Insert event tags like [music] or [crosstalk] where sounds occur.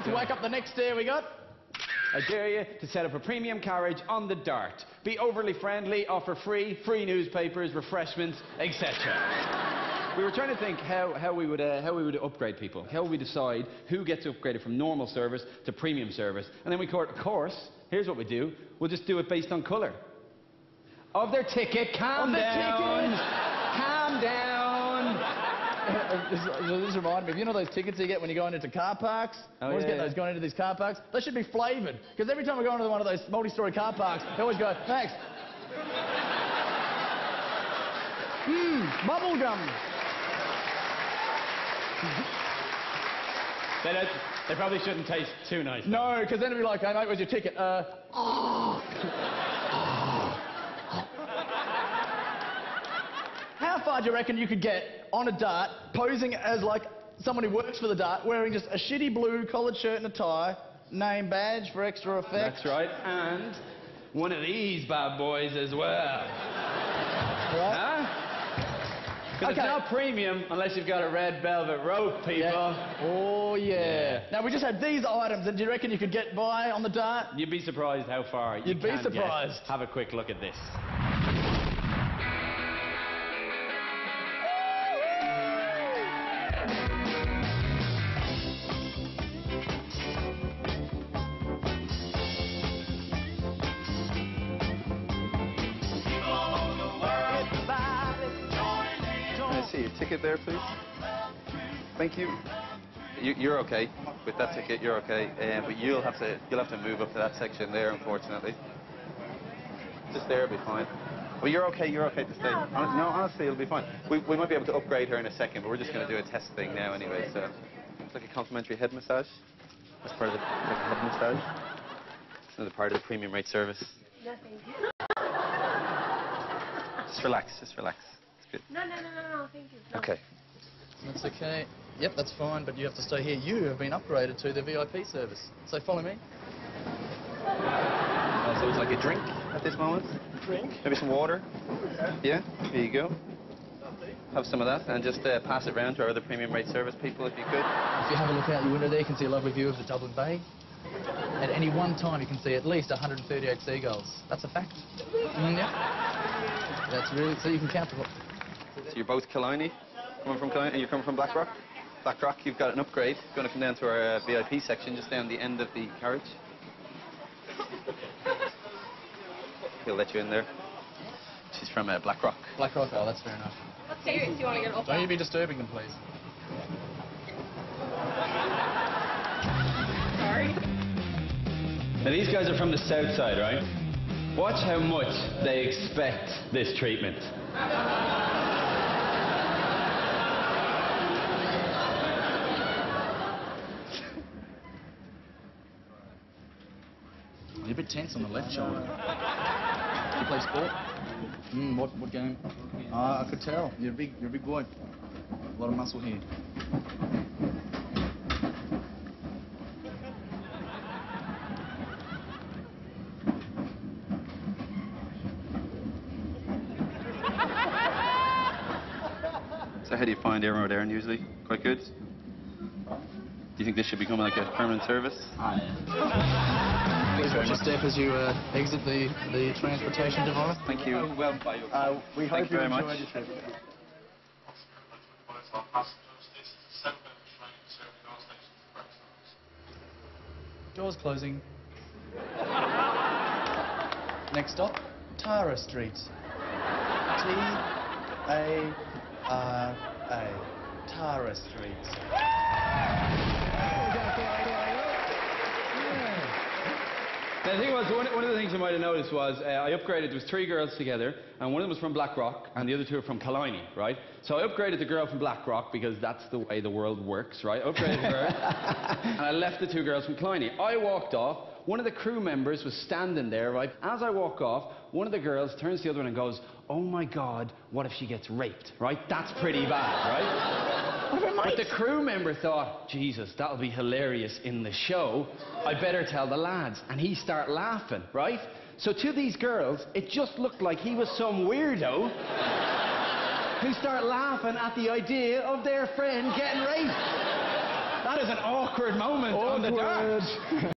let's whack up the next day we got. I dare you to set up a premium carriage on the Dart. Be overly friendly, offer free, free newspapers, refreshments, etc. we were trying to think how, how, we would, uh, how we would upgrade people. How we decide who gets upgraded from normal service to premium service? And then we thought, of course, here's what we do. We'll just do it based on colour. Of their ticket, calm Of down. ticket. Calm down. This, this reminds me of, you know those tickets you get when you go into car parks? Oh, I always yeah, get yeah. those going into these car parks. They should be flavoured. Because every time I go into one of those multi-story car parks, they always go, thanks. Mmm, bubble gum. They, don't, they probably shouldn't taste too nice. No, because then it'd be like, hey mate, where's your ticket? Uh, [laughs] How far do you reckon you could get on a dart, posing as like someone who works for the dart, wearing just a shitty blue collared shirt and a tie, name badge for extra effect? That's right. And one of these bad boys as well. Right? Huh? Because Okay. it's not premium unless you've got a red velvet rope, people. Yeah. Oh yeah. Yeah. Now we just had these items, and do you reckon you could get by on the dart? You'd be surprised how far you You'd be can get. surprised. Have a quick look at this. Your ticket there, please? Thank you. you you're okay with that ticket. You're okay, um, but you'll have to you'll have to move up to that section there, unfortunately. Just there, will be fine. Well, you're okay. You're okay to stay. Hon- No, honestly, it'll be fine. We, we might be able to upgrade her in a second, but we're just going to do a test thing now anyway. So, it's like a complimentary head massage. That's part of the like a head massage. It's another part of the premium rate service. Nothing. Just relax. Just relax. It's good. No, no, no, no, no, thank you. No. Okay. That's okay. Yep, that's fine, but you have to stay here. You have been upgraded to the VIP service. So follow me. Uh, so it's like a drink at this moment. Drink. Maybe some water. Yeah, here you go. Have some of that and just uh, pass it around to our other premium rate service people if you could. If you have a look out your window there, you can see a lovely view of the Dublin Bay. At any one time, you can see at least 138 seagulls. That's a fact. [laughs] Mm, yeah. That's really, so you can count them. So you're both Killiney, coming from Killiney, and you're coming from Blackrock. Blackrock, you've got an upgrade. Going to come down to our uh, VIP section, just down the end of the carriage. [laughs] He'll let you in there. She's from uh, Blackrock. Black Rock, oh, that's fair enough. What series do you want to get off Don't you be disturbing them, please. Sorry. Now, these guys are from the south side, right? Watch how much they expect this treatment. You're a bit tense on the left shoulder. You play sport? Mm, what, what game? Ah, I could tell. You're a big, you're a big boy. A lot of muscle here. So how do you find Aero Modern usually? Quite good? Do you think this should become like a permanent service? Please watch your step as you uh, exit the, the transportation device. Thank you. Well, Uh, we Thank hope you very much. your trip. our passengers. This is the seven-minute train serving our station to Brexit. Doors closing. Next stop, Tara Street. T A R A. Tara Street. Now, the thing was, one, one of the things you might have noticed was uh, I upgraded, there was three girls together, and one of them was from Blackrock, and the other two are from Killiney, right? So I upgraded the girl from Blackrock because that's the way the world works, right? I upgraded her, [laughs] and I left the two girls from Killiney. I walked off, one of the crew members was standing there, right? As I walk off, one of the girls turns to the other one and goes, oh my God, what if she gets raped, right? That's pretty bad, right? But the crew member thought, Jesus, that'll be hilarious in the show. I better tell the lads. And he start laughing, right? So to these girls, it just looked like he was some weirdo who start laughing at the idea of their friend getting raped. That is an awkward moment on the dart. Awkward.